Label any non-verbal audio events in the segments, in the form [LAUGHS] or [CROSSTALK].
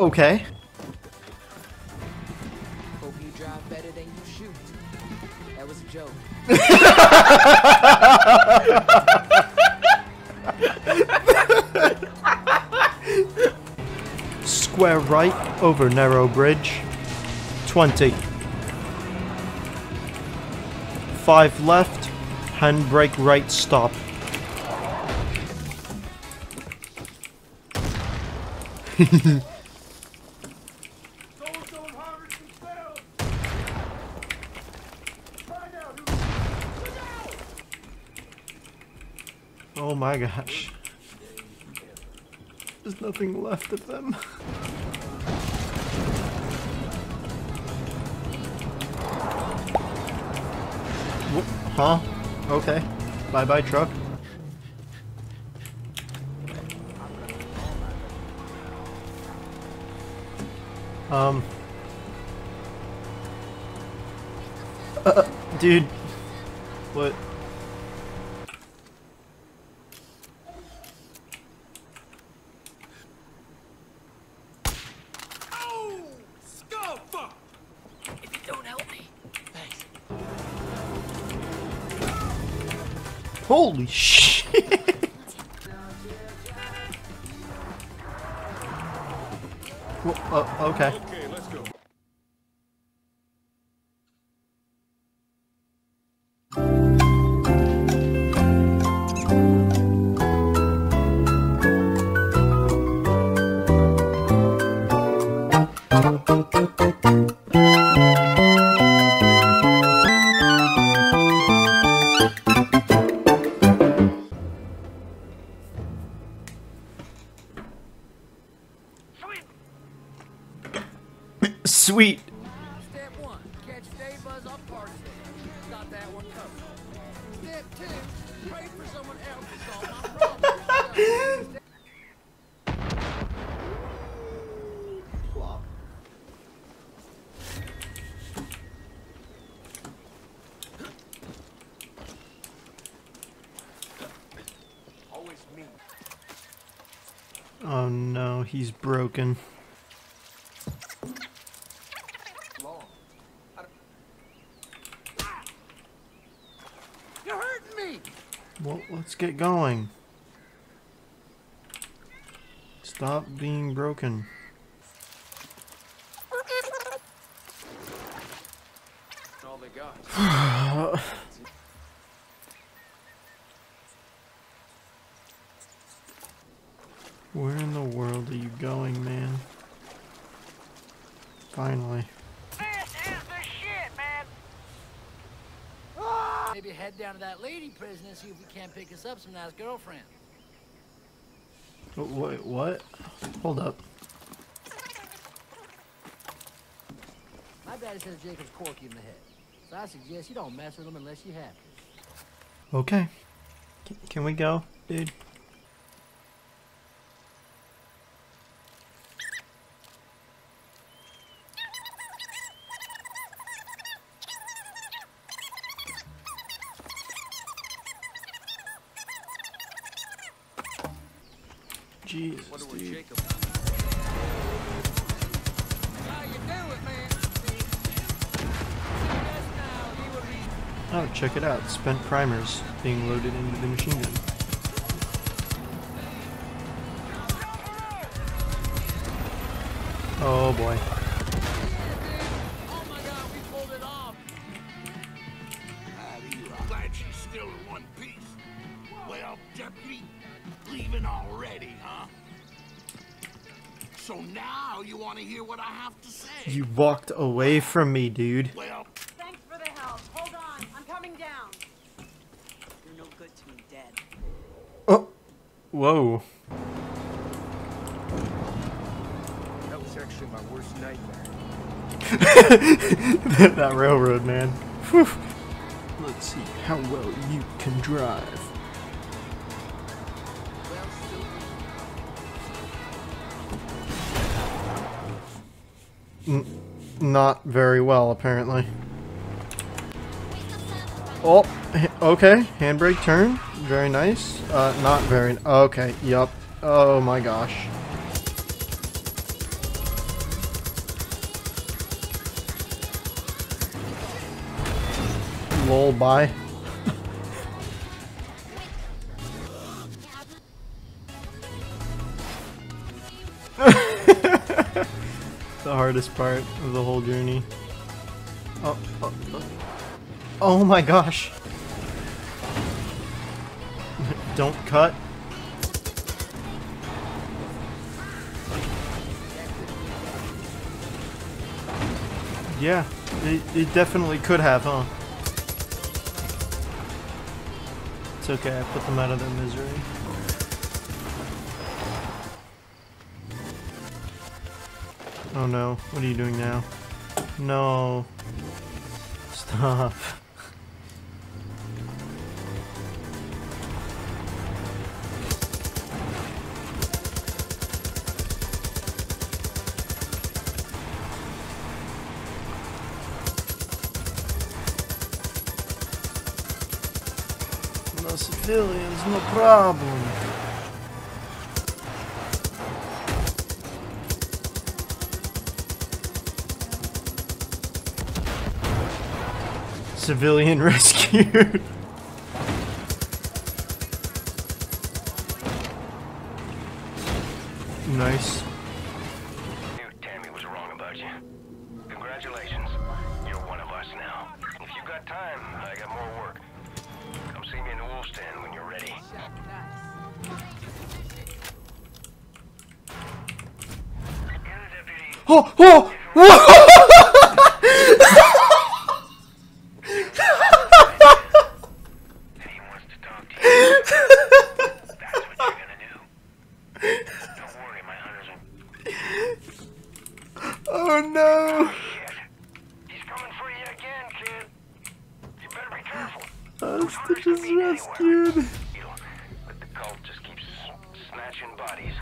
Okay. Hope you drive better than you shoot. That was a joke. Square right over narrow bridge. 20. 5 left. Handbrake right stop. [LAUGHS] gosh. There's nothing left of them. Huh? Okay. Bye bye, truck. Um. Uh, dude. What? Holy shit! well, uh, okay. He's broken. Well, let's get going. Stop being broken. All they got. Where in the world are you going, man? Finally. Maybe head down to that lady prison and see if we can't pick us up some nice girlfriend. Oh, Wait, what? Hold up. My daddy says Jacob's corky in the head. So I suggest you don't mess with him unless you have to. Okay. C- can we go, dude? It out. Spent primers being loaded into the machine gun. Oh boy. Oh my god, we pulled it off. Glad she's still in one piece. Well, deputy, leaving already, huh? So now you want to hear what I have to say? You walked away from me, dude. Well, Thanks for the help. Hold on. I'm coming down. You're no good to me, dead. Oh. Whoa. That was actually my worst nightmare. [LAUGHS] that railroad, man. Whew. Let's see how well you can drive. N- not very well, apparently. Oh, okay, handbrake turn. Very nice. Uh, not very... Okay, yup. Oh my gosh. Lol, bye. [LAUGHS] the hardest part of the whole journey. oh, oh, oh. oh my gosh. Don't cut. Yeah, it, it definitely could have, huh? It's okay, I put them out of their misery. Oh no, what are you doing now? No. Stop. No problem. Civilian [LAUGHS] rescued. Careful. Hostage is rescued. But the cult just keeps snatching bodies.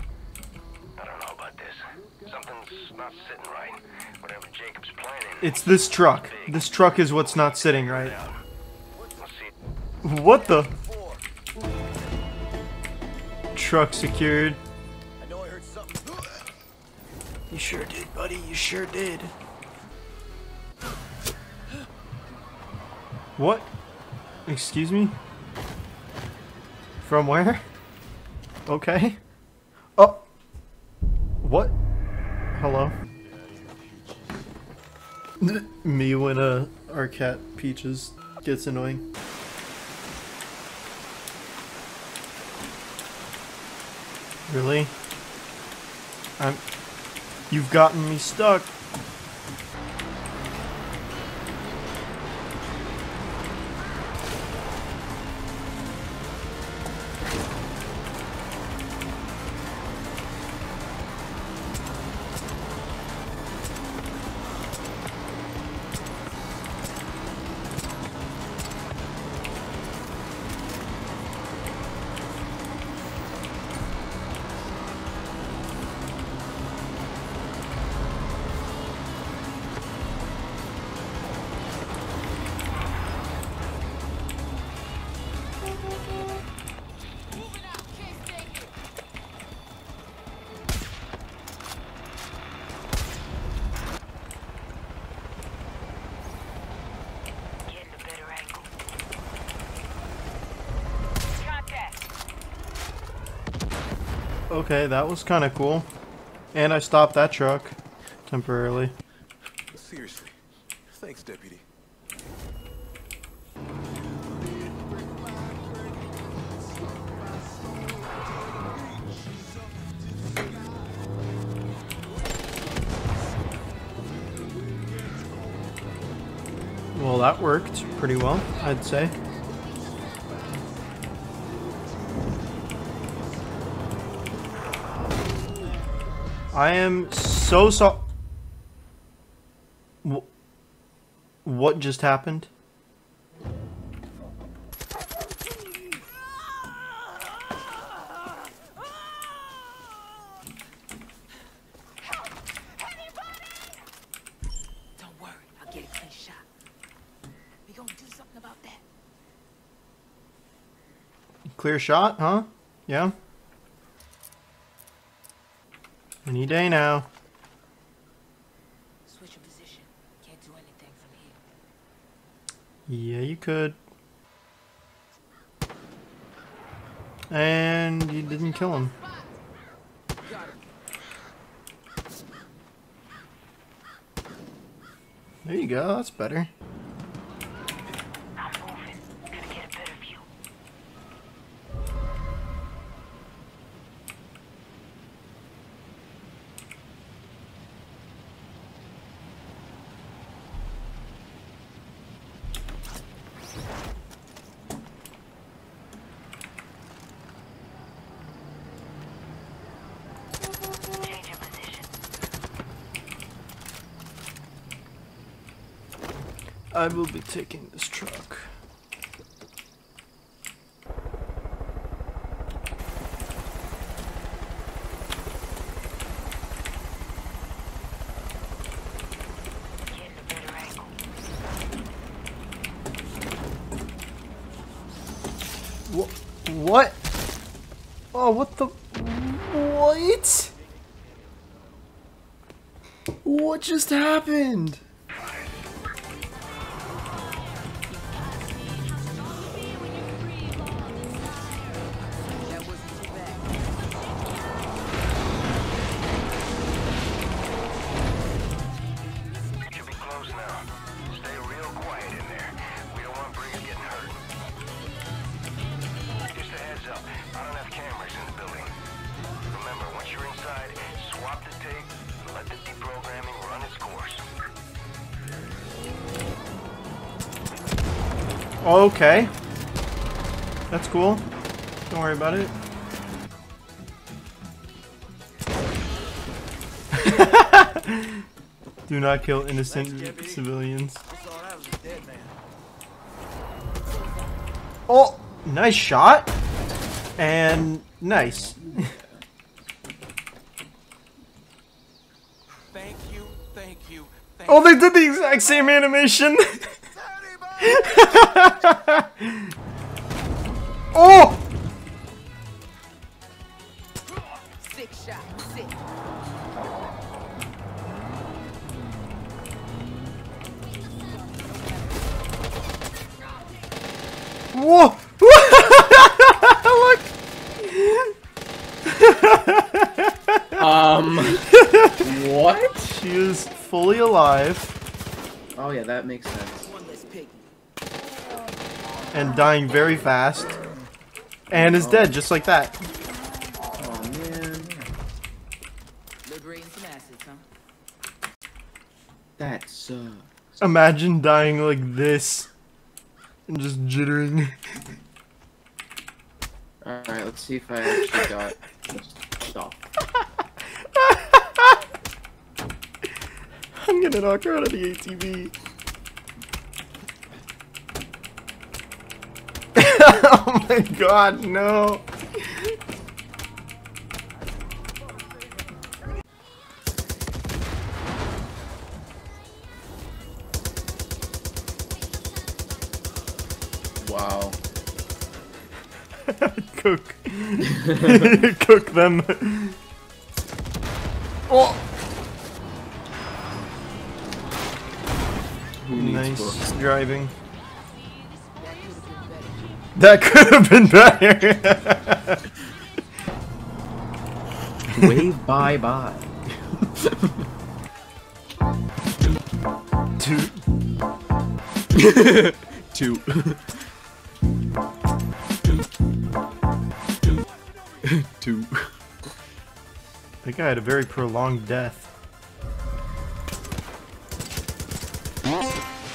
I don't know about this. Something's not sitting right. Whatever Jacob's planning... It's this truck. This truck is what's not sitting right. What the? Truck secured. I know I heard something. You sure did, buddy. You sure did. What? Excuse me? From where? Okay. Oh. What? Hello? Me when uh, our cat Peaches gets annoying. Really? I'm. You've gotten me stuck. Okay, that was kind of cool. And I stopped that truck temporarily. Seriously. Thanks, Deputy. Well, that worked pretty well, I'd say. I am so so. Wh- What just happened? Don't worry, I'll get a clean shot. We gonna do something about that. Clear shot, huh? Yeah. Day now. Switch your position. Can't do anything from Yeah, you could. And you didn't kill him. There you go, that's better. I'm moving. Gonna get a better view. Change your position. I will be taking this truck. What? Oh, what the? What? What just happened? Okay. That's cool. Don't worry about it. [LAUGHS] Do not kill innocent civilians. I thought I was a dead man. Oh, nice shot. And nice. Thank you, thank you, thank Oh, they did the exact same animation. [LAUGHS] [LAUGHS] oh! Six shot. Six. Whoa! Look! [LAUGHS] Um, what? [LAUGHS] She is fully alive Oh yeah, that makes sense. One less piggy. and dying very fast. And is dead just like that. Oh man, Liberating some acids, huh? that sucks. Imagine dying like this. And just jittering. All right, let's see if I actually got stuff. [LAUGHS] I'm gonna knock her out of the ATV. [LAUGHS] oh my god, no. Wow. [LAUGHS] Cook. [LAUGHS] Cook them. Oh! Nice driving. That could have been better. Wave bye bye. Dude. Two. Two. That guy had a very prolonged death.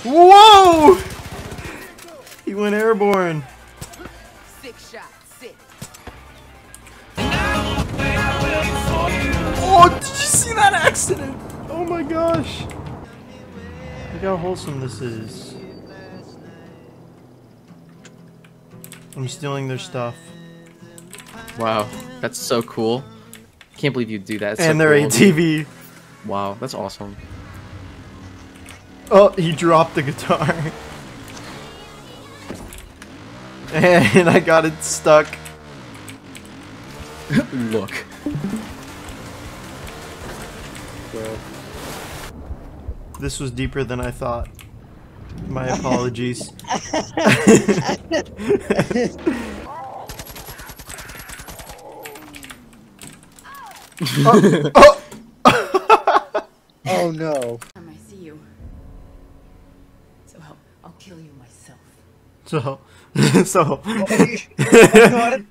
Whoa! He went airborne. See that accident? Oh my gosh. Look how wholesome this is. I'm stealing their stuff. Wow, that's so cool. Can't believe you'd do that. It's so and their cool. ATV. Wow, that's awesome. Oh, he dropped the guitar. [LAUGHS] And I got it stuck. [LAUGHS] Look. This was deeper than I thought. My [LAUGHS] apologies. [LAUGHS] oh, oh. [LAUGHS] Oh no. I see you. So I'll, I'll kill you myself. So, so what oh, is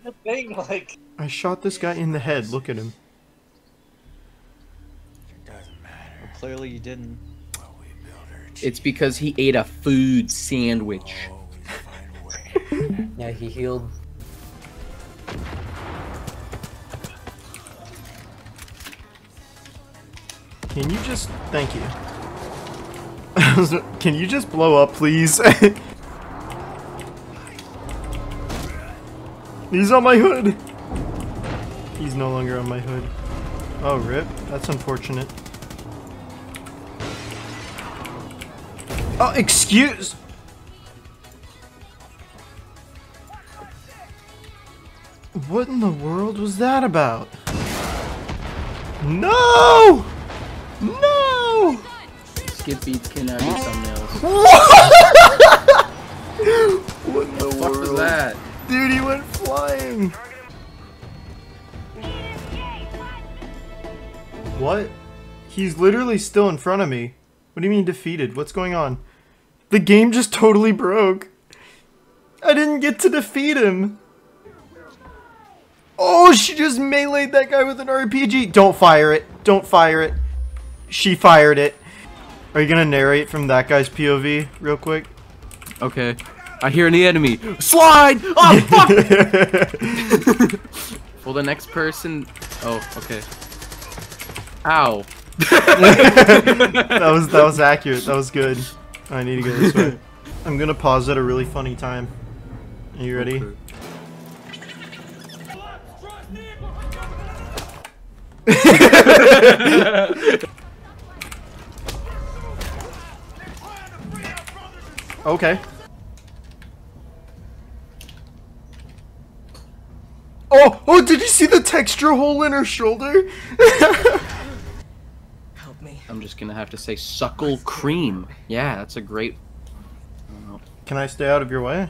the thing like? I shot this guy in the head. Look at him. It doesn't matter. Well, clearly you didn't. It's because he ate a food sandwich. Oh, [LAUGHS] yeah, he healed. Can you just thank you? [LAUGHS] Can you just blow up, please? [LAUGHS] He's on my hood. He's no longer on my hood. Oh, rip. That's unfortunate. Oh, excuse. What in the world was that about? No! No! Skip beats cannot be thumbnails. what in the What was world? that? Dude, he went flying. What? He's literally still in front of me. What do you mean defeated? What's going on? The game just totally broke. I didn't get to defeat him. Oh, she just meleeed that guy with an RPG. Don't fire it. Don't fire it. She fired it. Are you gonna narrate from that guy's POV real quick? Okay. I hear the enemy. Slide! Oh, fuck! [LAUGHS] [LAUGHS] well, the next person... Oh, okay. Ow. [LAUGHS] that was that was accurate. That was good. I need to go this way. [LAUGHS] I'm gonna pause at a really funny time. Are you ready? okay. [LAUGHS] Oh, oh, did you see the texture hole in her shoulder? [LAUGHS] Help me. I'm just gonna have to say suckle cream. Yeah, that's a great... Can I stay out of your way?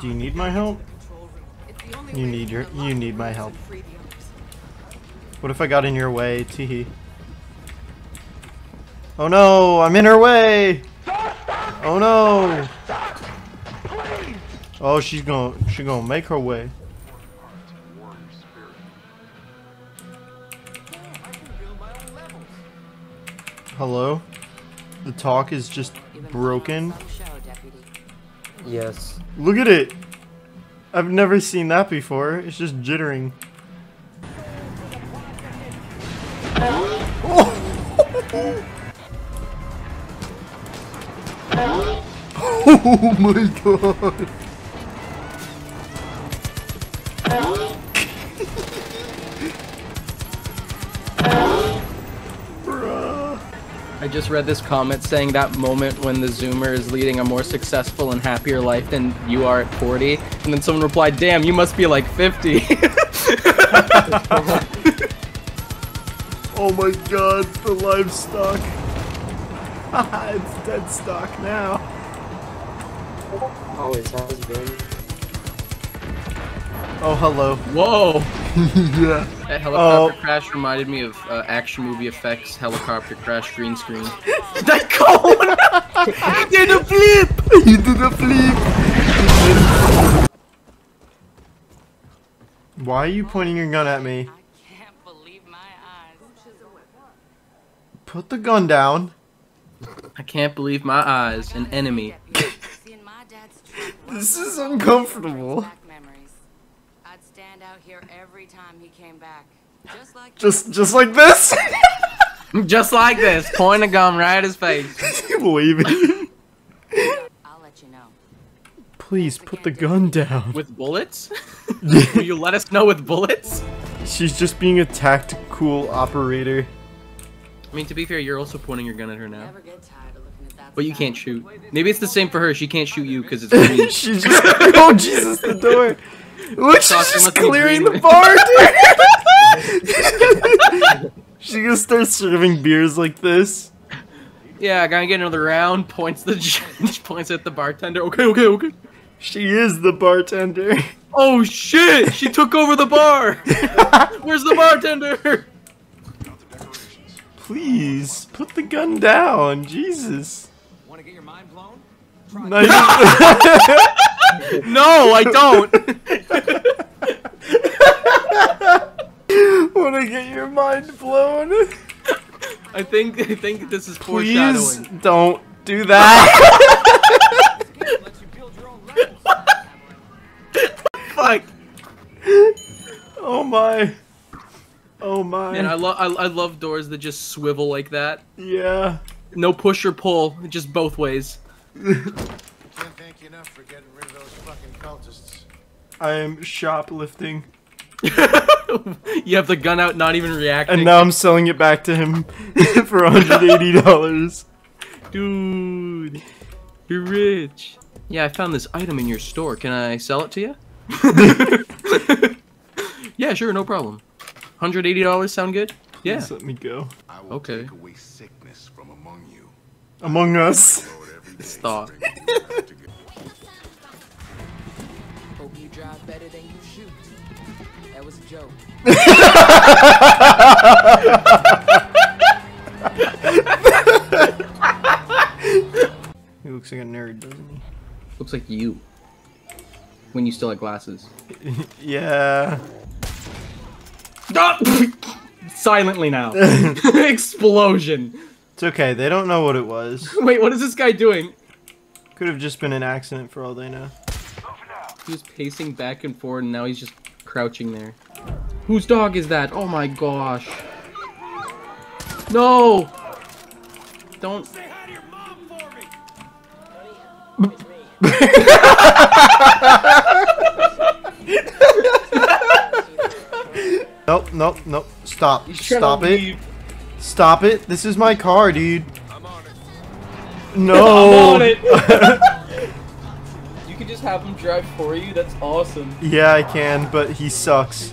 Do you need my help? It's the only You need your you need my help. and free the others. What if I got in your way, teehee? Oh no, I'm in her way! Oh no! Oh, she's gonna she's gonna make her way. Hello? The talk is just broken. Yes. Look at it! I've never seen that before. It's just jittering. [LAUGHS] Oh my god! Just read this comment saying that moment when the zoomer is leading a more successful and happier life than you are at 40, and then someone replied, damn, you must be like 50. [LAUGHS] Oh my god, the livestock. Haha, [LAUGHS] it's dead stock now. Always has been. Oh, hello. Whoa! [LAUGHS] yeah. That helicopter crash reminded me of uh, action movie effects helicopter crash green screen. [LAUGHS] that cone! [LAUGHS] he did a flip! He did a flip! Why are you pointing your gun at me? Can't believe my eyes. Put the gun down. I can't believe my eyes, an enemy. Seeing my dad's truck This is uncomfortable. Back stand out here every time he came back. Just like Just just like this? [LAUGHS] Just like this, point a gun right at his face. [LAUGHS] Waving. I'll let you know. Please put the gun down. With bullets? [LAUGHS] Will you let us know with bullets? She's just being a tactical operator. I mean, to be fair, you're also pointing your gun at her now. Never get tired of looking at that. But you can't shoot. Maybe it's the same for her. She can't shoot you because it's green. She's just Oh Jesus the door. Look, she's just clearing the bar, dude. [LAUGHS] she just starts serving beers like this. Yeah, gotta get another round. Points the [LAUGHS] points at the bartender. Okay, okay, okay. She is the bartender. Oh shit! She took over the bar. [LAUGHS] Where's the bartender? Please put the gun down. Jesus. Want to get your mind blown? Not even- [LAUGHS] No, I don't. [LAUGHS] Want to get your mind blown? I think I think this is Please foreshadowing. don't do that. Lets you build your own levels. Fuck. oh my. Oh my. Man, I love I, I love doors that just swivel like that. yeah. No push or pull, just both ways. [LAUGHS] Can't thank you enough for getting rid of those fucking cultists. I am shoplifting. [LAUGHS] you have the gun out, not even reacting. And now I'm selling it back to him [LAUGHS] for $180. Dude, you're rich. Yeah, I found this item in your store. Can I sell it to you? [LAUGHS] yeah, sure, no problem. $180 sound good? Yeah. Please let me go. I will Okay. take away sickness from among you. Among Us. Lord, Stop. Joke. He looks like a nerd, doesn't he? Looks like you. When you still had glasses. he? [LAUGHS] Yeah. [LAUGHS] Silently now. [LAUGHS] Explosion. It's okay. They don't know what it was. Wait, what is this guy doing? Could have just been an accident for all they know. He was pacing back and forth and now he's just crouching there. Whose dog is that? Oh my gosh. No! Don't. Say hi to your mom for me. [LAUGHS] Nope, nope, nope. Stop. Stop it. leave. Stop it. This is my car, dude. I'm on it. No. I'm on it. [LAUGHS] just have him drive for you. That's awesome. Yeah, I can, but he sucks.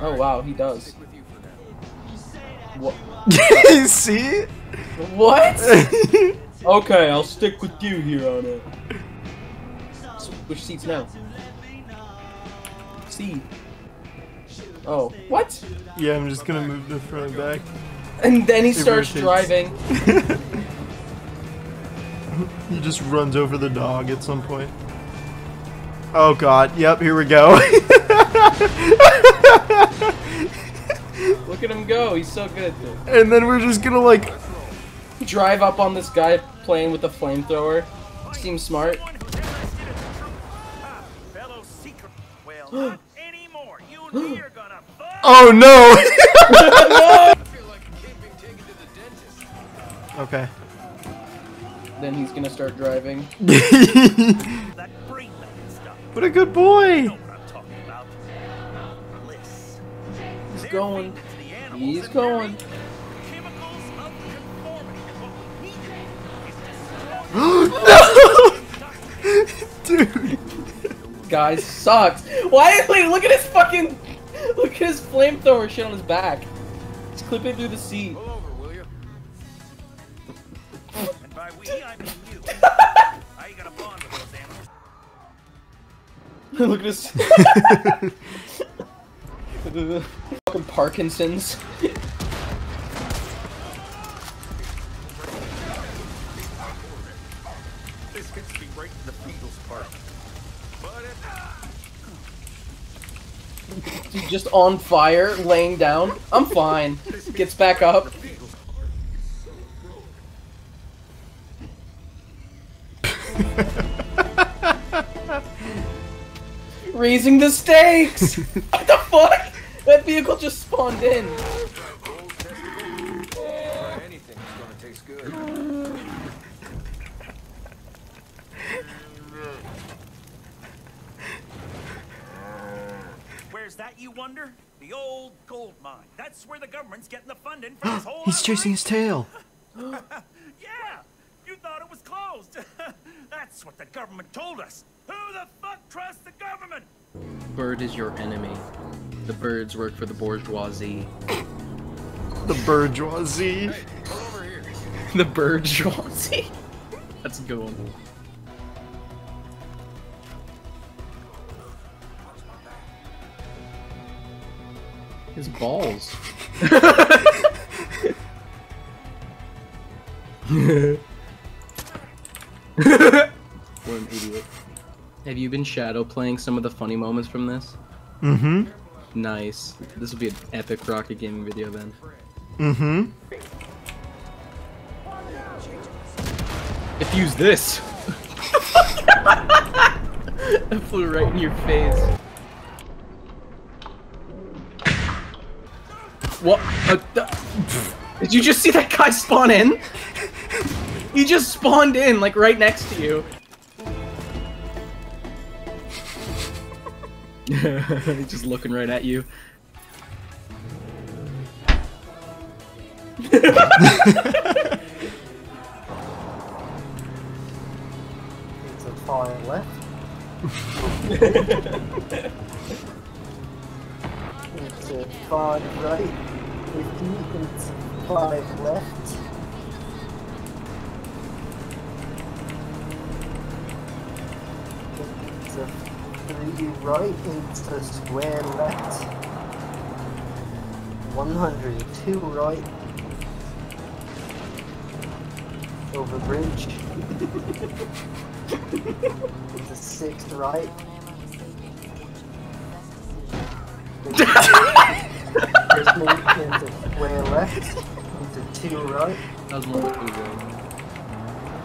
Oh wow, he does. What? [LAUGHS] See? What? [LAUGHS] okay, I'll stick with you here on it. Which seats now? C. Oh, what? yeah, I'm just gonna move the front back. And then he starts driving. [LAUGHS] He just runs over the dog at some point. Oh god, yep, here we go. [LAUGHS] Look at him go. He's so good at and then we're just gonna like Drive up on this guy playing with a flamethrower. Seems smart. Fellow secret. Well, not anymore. You and me are gonna fuck. Oh no! [LAUGHS] [LAUGHS] I feel Then he's gonna start driving. That brain melting stuff. what a good boy! know what I'm talking about. Bliss. He's going. feeding to the animals He's going. we're Chemicals of conformity. And what we need is [GASPS] destroying [LAUGHS] Dude. Guy sucks. Why? is he? look at his fucking. Look at his flamethrower shit on his back. He's clipping through the seat. We, I mean you. How you gonna bond with those animals? [LAUGHS] look at his. [LAUGHS] fucking Parkinson's. This gets me right to the Beatles part. But it, He's just on fire, laying down. I'm fine. Gets back up. Raising the stakes! [LAUGHS] what the fuck? That vehicle just spawned in. try anything, it's gonna taste good. Where's that, you wonder? The old gold mine. That's where the government's getting the funding for this [GASPS] whole He's chasing his tail. [LAUGHS] Yeah! You thought it was closed! [LAUGHS] That's what the government told us! Who the fuck trusts the government? Bird is your enemy. The birds work for the bourgeoisie. [COUGHS] The bourgeoisie. Pull over here. [LAUGHS] the bourgeoisie. That's a good one. His balls. [LAUGHS] what an idiot. Have you been shadow playing some of the funny moments from this? Mm-hmm. Nice. This will be an epic Rockit Gaming video then. Mm-hmm. Diffuse this! [LAUGHS] that flew right in your face. What? Uh, Did you just see that guy spawn in? He just spawned in, like right next to you. He's [LAUGHS] just looking right at you. It's a far left. [LAUGHS] it's a far right. Fifty. It's five left. Right. into square left. One hundred and two right. Over bridge. It's a six right. Into square left. Into two right. That was one the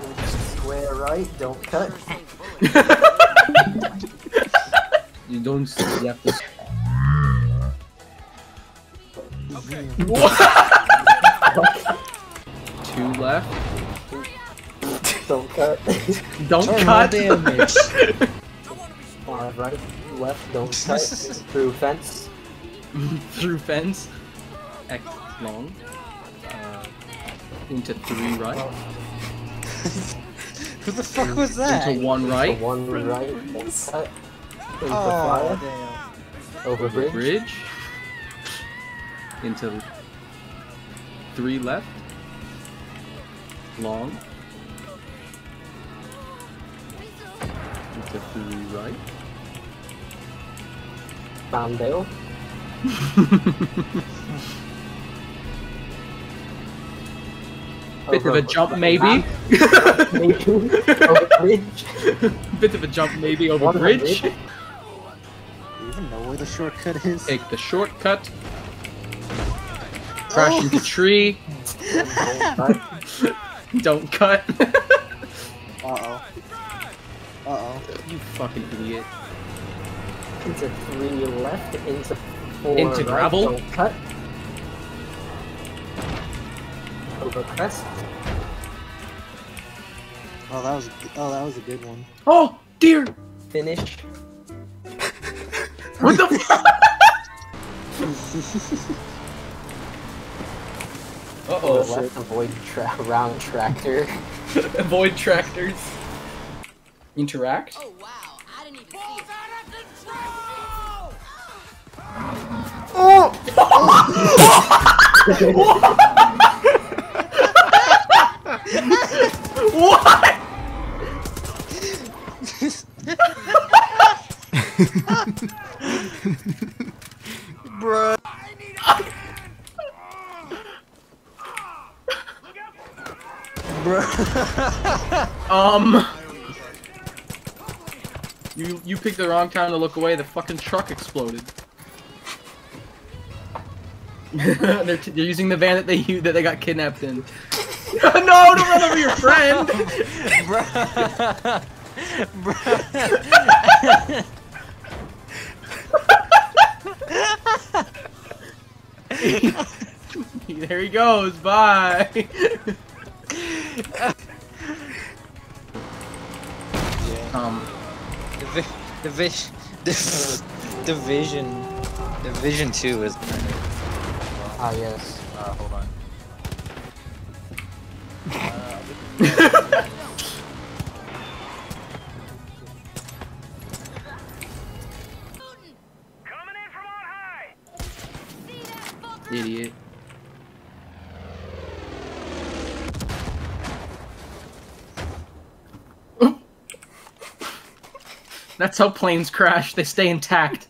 Into square right. Don't cut. [LAUGHS] You don't see, you have to. [LAUGHS] Two left. Don't cut. Don't Turn cut. damage. [LAUGHS] Five right. Left. Don't cut. [LAUGHS] Through fence. Through fence. X long. Uh, into three right. Who the fuck was that? Into one So right. one right. Don't cut. Into Oh, fire. damn. Over bridge. Bridge. Into three left. Long. Into three right. Boundale. Bit of a jump maybe. [LAUGHS] Maybe. Over bridge. Bit of a jump maybe over bridge. Shortcut is? Take the shortcut. Oh. Crash into [LAUGHS] tree. Don't cut. [LAUGHS] Uh-oh. Uh-oh. you fucking idiot. Into three left. Into four Into right. gravel? Don't cut. Over crest. Oh, that was oh, that was a good one. Oh dear. Finish. What the fuck? Uh Over oh. left. Avoid tra round tractor. [LAUGHS] Avoid tractors. Interact. Oh wow, I didn't even see it. [LAUGHS] [LAUGHS] What? Bruh. Bruh. Um. You you picked the wrong time to look away. The fucking truck exploded. [LAUGHS] they're, t- they're using the van that they that they got kidnapped in. [LAUGHS] no, don't run over your friend. [LAUGHS] Bruh. Bruh. [LAUGHS] there he goes. Bye. [LAUGHS] um. The, vi- the, vis- the, division, division two is. Ah yes. Uh, hold on. [LAUGHS] idiot. That's how planes crash. They stay intact.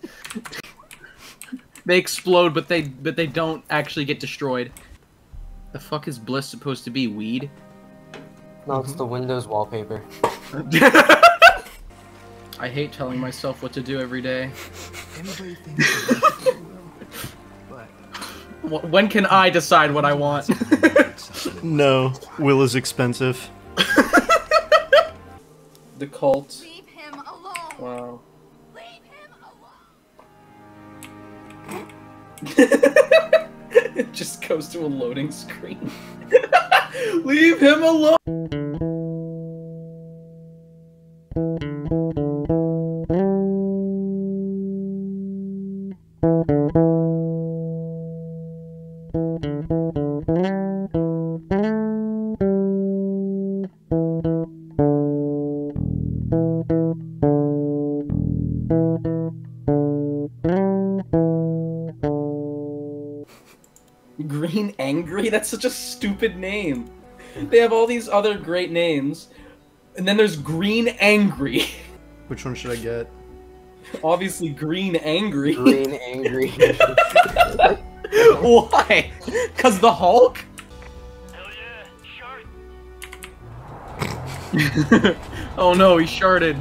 they explode, but they but they don't actually get destroyed. The fuck is bliss supposed to be? Weed? No, it's the Windows wallpaper. [LAUGHS] I hate telling myself what to do every day. When can I decide what I want? [LAUGHS] No, Will is expensive. [LAUGHS] the cult. Leave him alone. Wow. Leave him alone. [LAUGHS] it just goes to a loading screen. Leave him alone. Stupid name. They have all these other great names. And then there's Green Angry. [LAUGHS] Which one should I get? Obviously, Green Angry. Green [LAUGHS] angry. [LAUGHS] Why? Cause the Hulk? oh no, he sharded.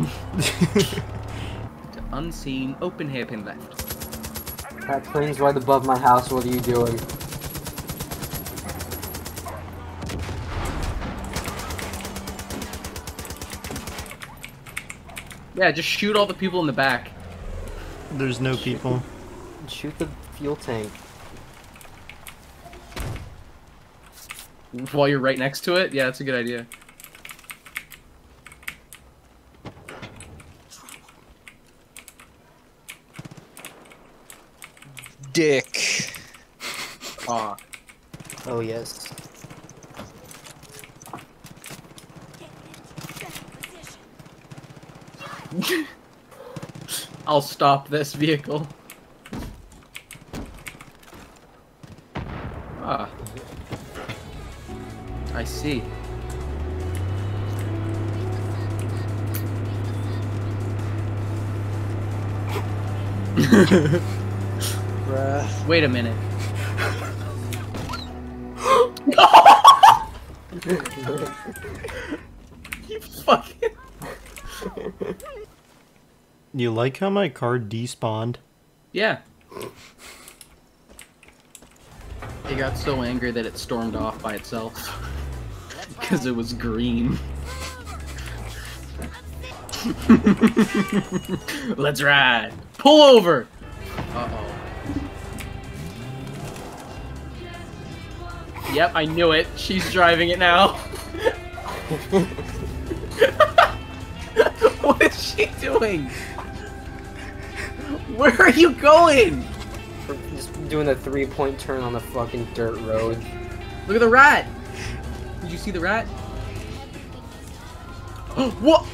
Unseen, open hairpin left. that plane's right above my house. What are you doing? Yeah, just shoot all the people in the back. There's no people. Shoot the fuel tank. While you're right next to it? Yeah, that's a good idea. Dick. Aw. Oh yes. [LAUGHS] I'll stop this vehicle. Ah. I see. Wait a minute. [LAUGHS] [LAUGHS] you fucking. You like how my card despawned? Yeah. It got so angry that it stormed off by itself. [LAUGHS] Because it was green. [LAUGHS] Let's ride! Pull over! Uh oh. Yep, I knew it. She's driving it now. [LAUGHS] what is she doing? [LAUGHS] Where are you going? We're just doing a three-point turn on the fucking dirt road. Look at the rat! Did you see the rat? [GASPS] what?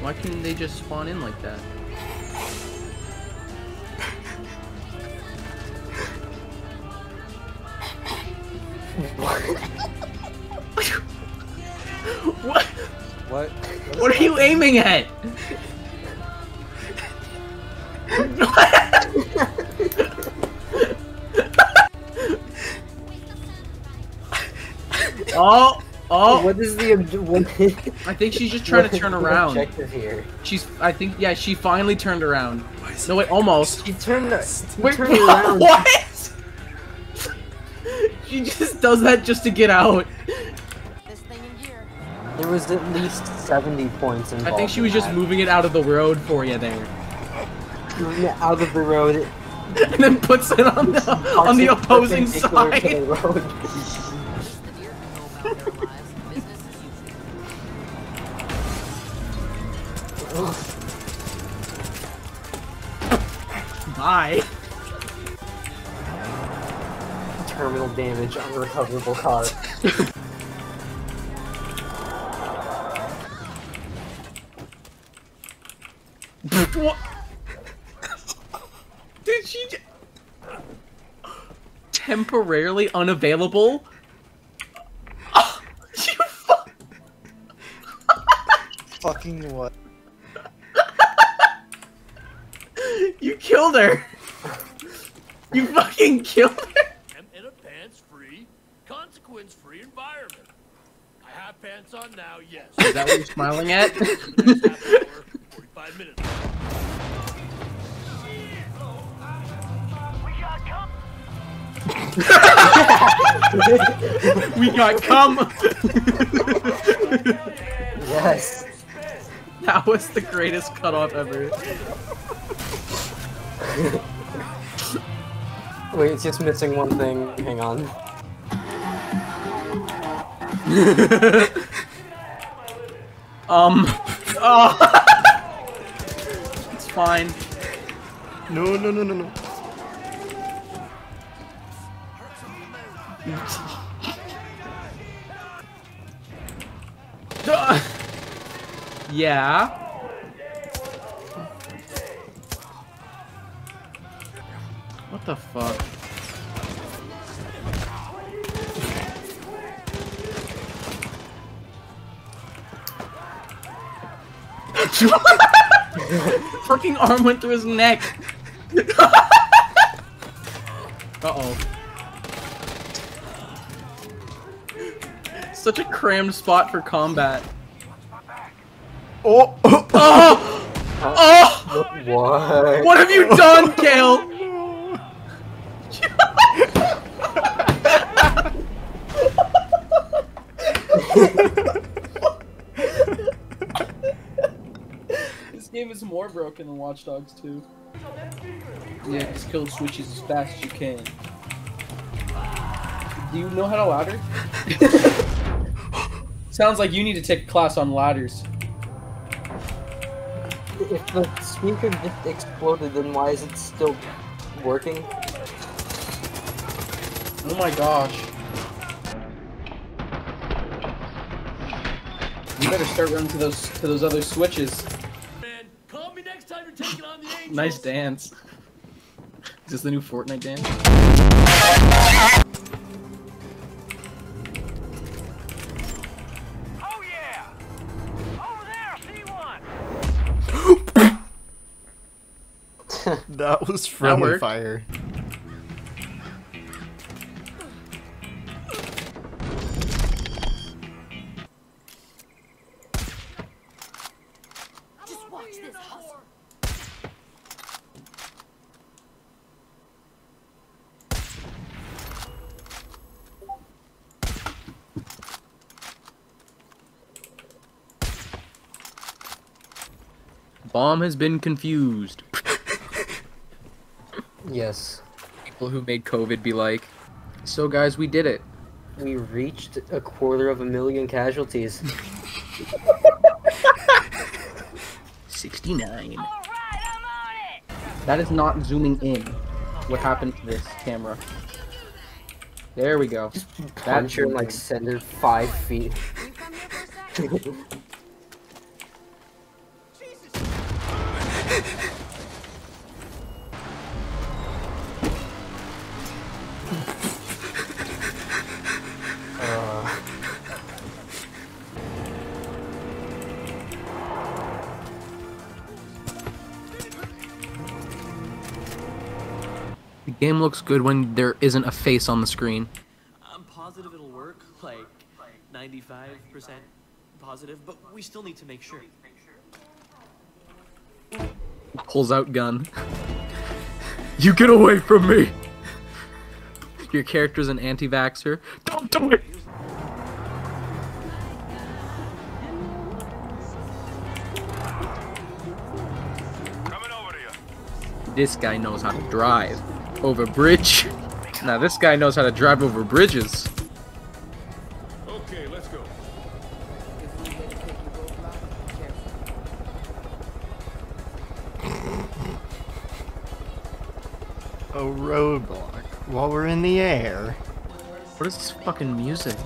Why couldn't they just spawn in like that? Aiming at? [LAUGHS] oh, oh! What is the what, [LAUGHS] I think she's just trying what to turn [LAUGHS] the around. Objective here. She's, I think, yeah, she finally turned around. No, wait, almost. She turned. She Wait, turned around. what? she just does that just to get out. There was at least seventy points involved. I think she was just moving it out of the road for you there, Moving it out of the road. [LAUGHS] and then puts it on the on the opposing side. the road. The deer can go about their lives. Temporarily unavailable? Ah, [LAUGHS] you fu- [LAUGHS] Fucking what? You killed her! You fucking killed her! I'm in a pants-free, consequence-free environment. I have pants on now, yes. Is that what you're smiling at? [LAUGHS] we got cum! Yes. That was the greatest cutoff ever. Wait, it's just missing one thing. Hang on. [LAUGHS] Um. Oh. [LAUGHS] it's fine. No, no, no, no, no. Yeah. What the fuck? [LAUGHS] Fucking arm went through his neck. [LAUGHS] uh oh. Such a crammed spot for combat. Oh, oh, Oh! Oh! What? What have you done, Kale? [LAUGHS] this game is more broken than Watch Dogs 2. Yeah, just kill switches as fast as you can. Do you know how to ladder? [LAUGHS] Sounds like you need to take a class on ladders. If the speaker just exploded, then why is it still working? Oh my gosh. You better start running to those to those other switches. Man, call me next time you're taking on the angels. Nice dance. Is this the new Fortnite dance? That was friendly worked. fire. Just watch this hustle. Bomb has been confused. Yes. People who made COVID be like, so guys, we did it. We reached a quarter of a million casualties. 69. That is not zooming in. What happened to this camera? There we go. Punch her and like send her five feet. [LAUGHS] game looks good when there isn't a face on the screen. I'm positive it'll work, like 95% positive, but we still need to make sure. Pulls out gun. You get away from me! Your character's an anti-vaxxer. Don't do it! Coming over to you. This guy knows how to drive. Over bridge. Now this guy knows how to drive over bridges. Okay, let's go. A roadblock while we're in the air. What is this fucking music?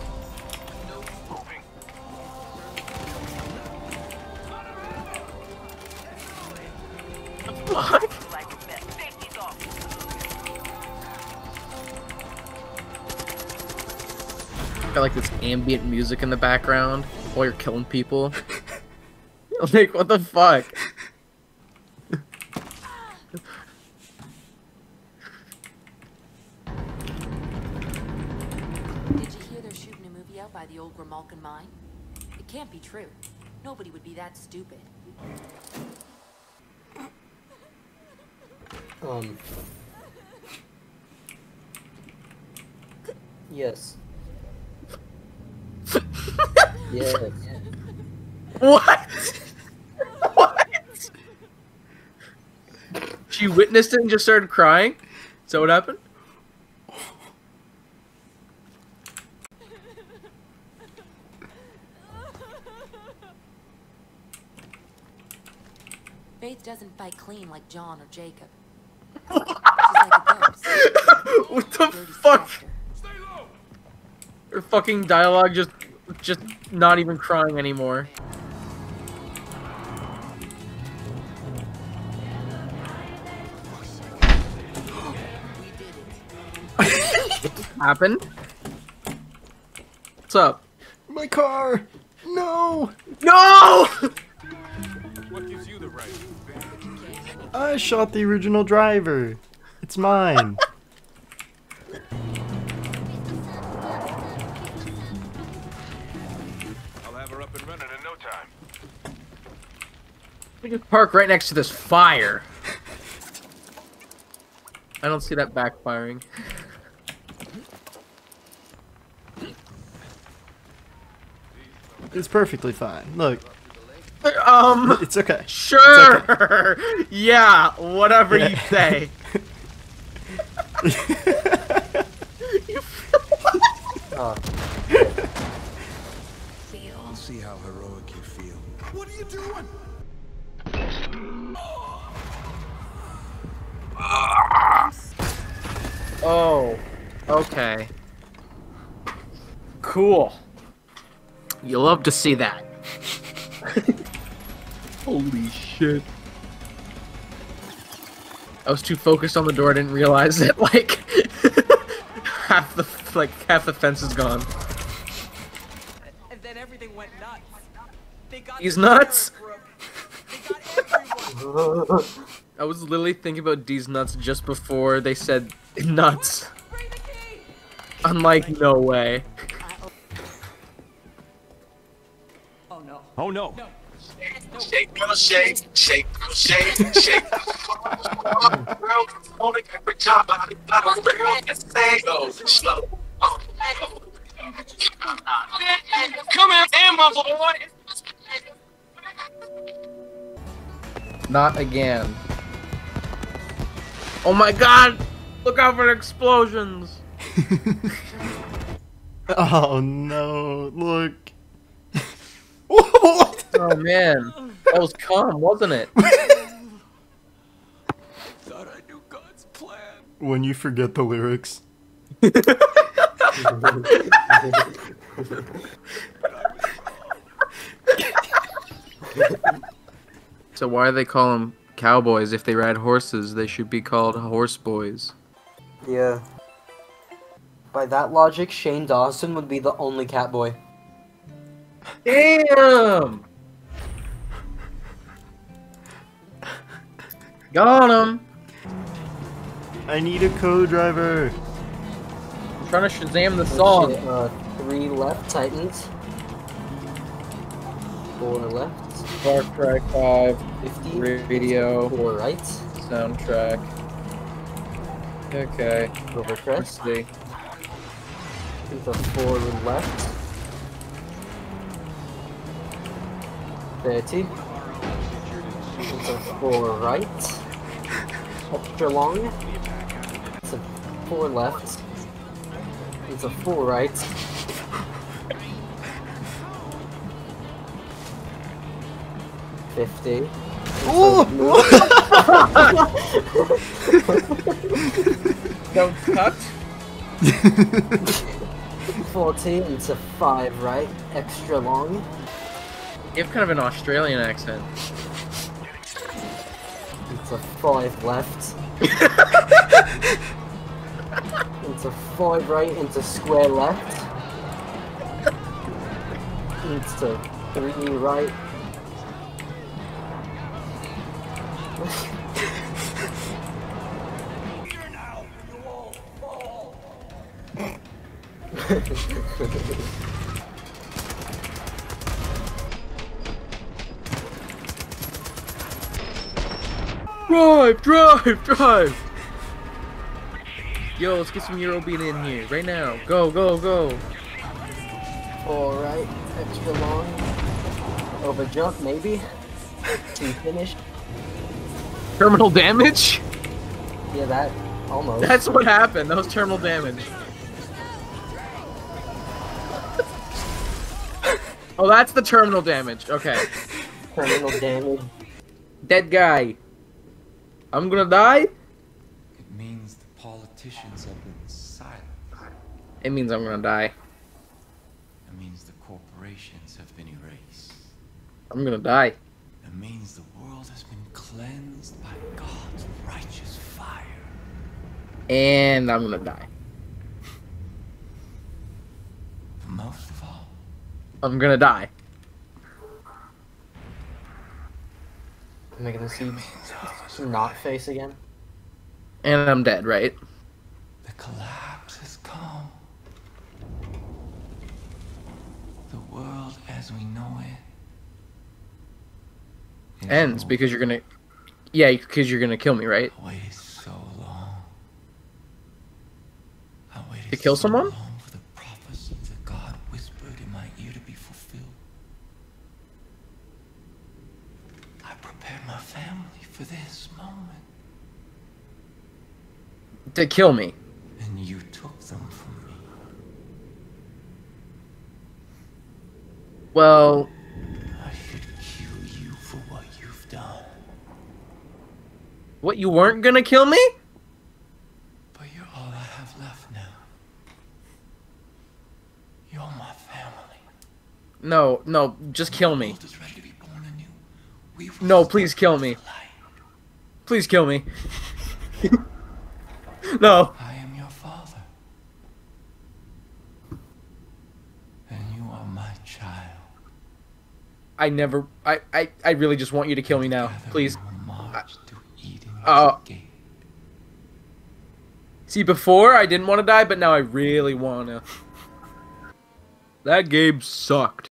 Ambient music in the background while you're killing people. [LAUGHS] [LAUGHS] like, what the fuck? Did you hear they're shooting a movie out by the old Grimalkin mine? It can't be true. Nobody would be that stupid. Um. Yes. Yes. [LAUGHS] What? [LAUGHS] what? She witnessed it and just started crying? Is that what happened? Faith doesn't fight clean like John or Jacob. [LAUGHS] She's like a ghost. what the fuck? Her fucking dialogue just, just not even crying anymore. [LAUGHS] Happened? What's up? My car! No! No! What gives you the right? I shot the original driver. It's mine. [LAUGHS] We just park right next to this fire. I don't see that backfiring. It's perfectly fine. Look, Um, it's okay. sure. [LAUGHS] yeah, whatever you Yeah. say. [LAUGHS] Uh, [LAUGHS] I'll see how heroic you feel. What are you doing? Okay. Cool. You love to see that. [LAUGHS] Holy shit. I was too focused on the door, I didn't realize that, like, [LAUGHS] half the, like, half the fence is gone. And then everything went nuts. They got He's the nuts? sheriff broke. They got everyone. [LAUGHS] I was literally thinking about D's nuts just before they said nuts. Bring. I'm like, no way. Oh no. Oh no. Shake, girl, shake, shake, girl, shake, shake. Girl, only every time I girl, say go slow. Come here, my boy. Not again. Oh my god! Look out for explosions! [LAUGHS] Oh no, look. what? [LAUGHS] Oh man, that was calm, wasn't it? Thought I knew God's plan. When you forget the lyrics. [LAUGHS] So why do they call them cowboys? If they ride horses, they should be called horse boys. yeah. By that logic, Shane Dawson would be the only Catboy. Damn! Got him! I need a co-driver. I'm trying to Shazam the song. shit, Uh, three left, Titans. Four left. Far Cry 5, 50. radio, Four right. soundtrack. Okay, let's Overcrest. Into four left. 30. Into four right. Extra long. Into four left. Into four right. Fifty. [LAUGHS] [LAUGHS] Don't cut. [LAUGHS] 40 into 5 right, extra long. You have kind of an Australian accent. Into 5 left. [LAUGHS] into 5 right, into square left. Into three right. Drive, drive, drive! Yo, let's get some Eurobeat in here, right now. Go, go, go. Alright, extra long. Over jump, maybe. To finish. Terminal damage? Yeah, that almost. That's what happened. That was terminal damage. Oh, that's the terminal damage. Okay. [LAUGHS] terminal damage. Dead guy. I'm gonna die? It means the politicians have been silent. It means I'm gonna die. It means the corporations have been erased. I'm gonna die. It means the world has been cleansed by God's righteous fire. And I'm gonna die. But most of all, I'm gonna die. I'm making the see not face again. And I'm dead, right? the collapse has come. The world as we know it. Ends because you're gonna. Yeah, because you're gonna kill me, right? I waited so long. I waited To kill so someone? long for the prophecy that God whispered in my ear to be fulfilled. I prepared my family for this moment, To kill me. and you took them from me. Well, I should kill you for what you've done. what, you weren't gonna kill me? But you're all I have left now. You're my family. No, no, just kill me. World is ready to be born anew. We will No, please kill me. Please kill me. no. I am your father. And you are my child. I never. I, I, I really just want you to kill me now. Please. To Uh, see, before I didn't want to die, but now I really want to. That game sucked.